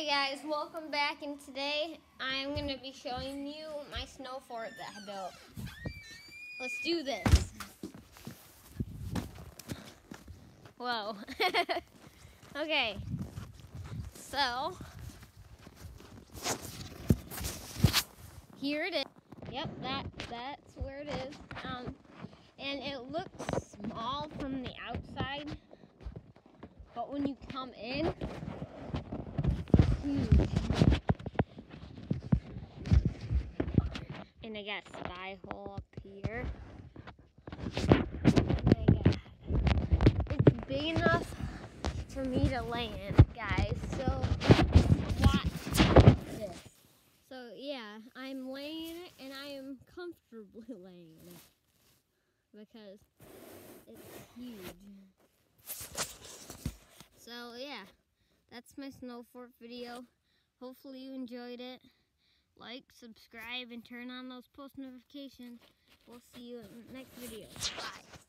Hey guys, welcome back and today I'm going to be showing you my snow fort that I built. Let's do this. Whoa. okay. So, here it is. Yep, that that's where it is. Um, and it looks small from the outside, but when you come in, And I got sky hole up here. It's big enough for me to land, guys. So watch this. So yeah, I'm laying it and I am comfortably laying it because it's huge. So yeah, that's my snow fort video. Hopefully you enjoyed it. Like, subscribe, and turn on those post notifications. We'll see you in the next video. Bye.